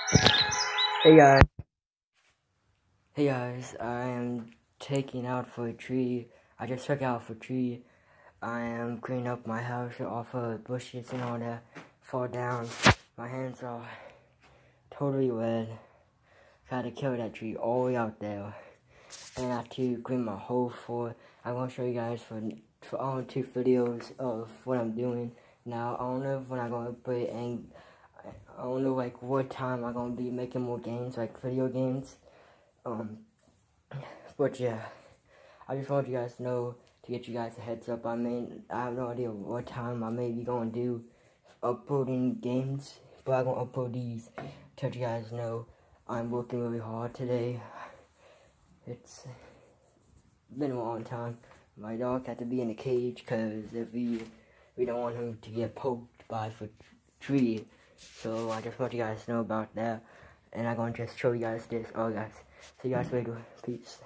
Hey guys. Hey guys, I am taking out for a tree. I just took out for a tree. I am cleaning up my house off of bushes and all that. Fall down. My hands are totally red. Tried to kill that tree all the way out there. And I have to clean my whole floor. I'm gonna show you guys for for all two videos of what I'm doing. Now I don't know when I'm gonna put in I don't know like what time I'm gonna be making more games, like video games. Um, but yeah, I just want you guys to know to get you guys a heads up. I mean, I have no idea what time I may be gonna do uploading games, but I'm gonna upload these to let you guys know I'm working really hard today. It's been a long time. My dog had to be in a cage because if we we don't want him to get poked by a tree. So I just want you guys to know about that. And I'm going to just show you guys this. Oh, guys. See you guys later. Peace.